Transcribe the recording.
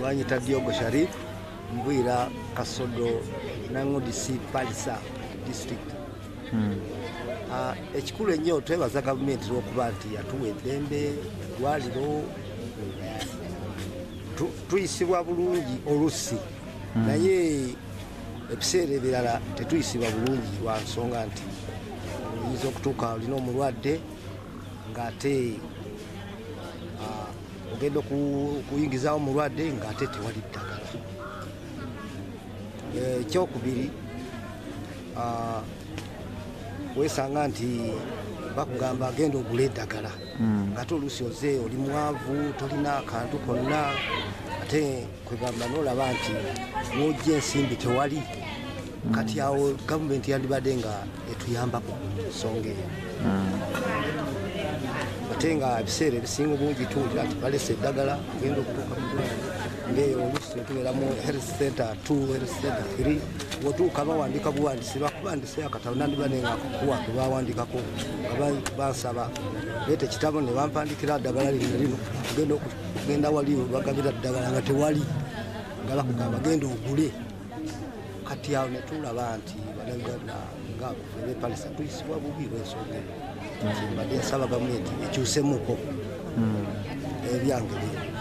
banyita diogo sharif mbwira kasodo nangudisi palisa district. Ah, ekikulu ennyo twebaza gavumenti lwokuba nti yatuwa eddembe eddwaliro Tu- tuyisibwa bulungi olusi. Naye ebiseera ebirala tetuyisibwa bulungi lwa nsonga nti oyinza okutuuka olina omulwadde ng'ate ah, ogenda oku- okuyingizawo omulwadde ng'ate tewali ddagala Eh, ekyokubiri ah, wesanga nti bakugamba agenda ogula eddagala. Ngate oluusi oze oli mwavu tolina akantu konna ate kwegamba nolaba nti nojja ensimbi tewali. Kati awo gavumenti yandibadde nga etuyambako nsonga eyo ate nga ebiseera ebisinga obungi tuwulira nti balesa eddagala ogenda okutuuka ngaeyo oluusi netubeera mu health center 2 health center 3 wotuuka bawandika buwandisi bakubandise akatabo nandibadde nga kuwa tebawandikako nga ba- bansaba leeta ekitabo ne bampandikira ddagala lino lino ogenda oku- okugenda wali bagabira ddagala nga tewali nga bakugamba genda ogule kati awo netulaba nti banaganda nga ebepalisa tuyisibwa bubi lwensonga eyo mbadde nsaba gavumenti ekyusemuko ebyange bino